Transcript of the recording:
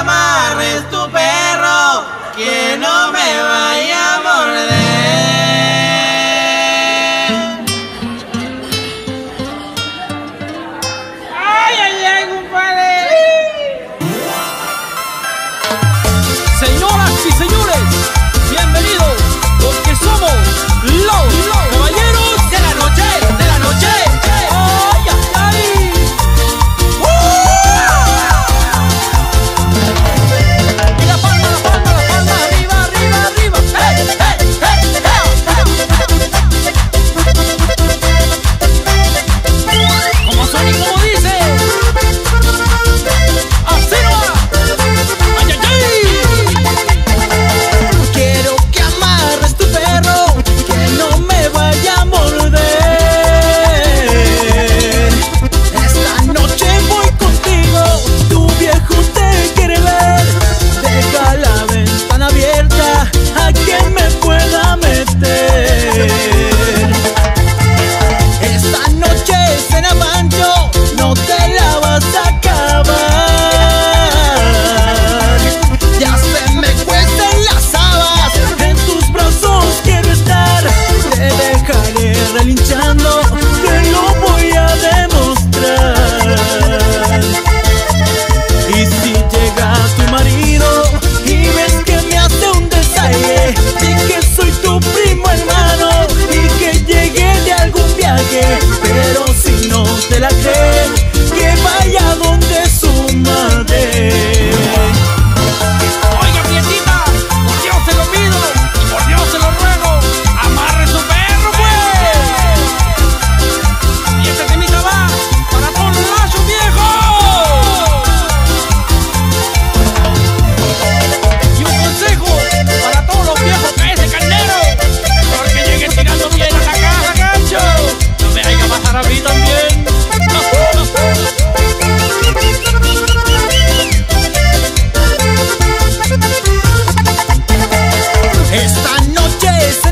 amarres tu perro, te lo voy a demostrar. Y si llega tu marido y ves que me hace un desaire, y que soy tu primo hermano y que llegué de algún viaje, pero si no te la crees, que vaya donde que